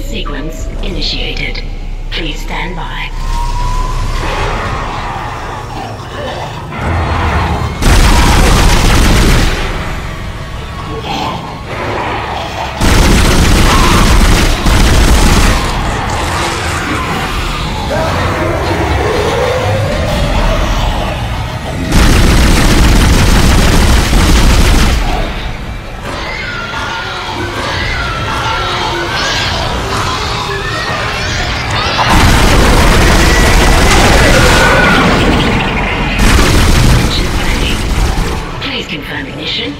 Sequence initiated. Please stand by. Confirm ignition.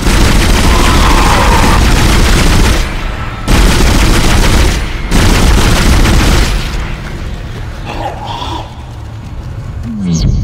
Mm-hmm.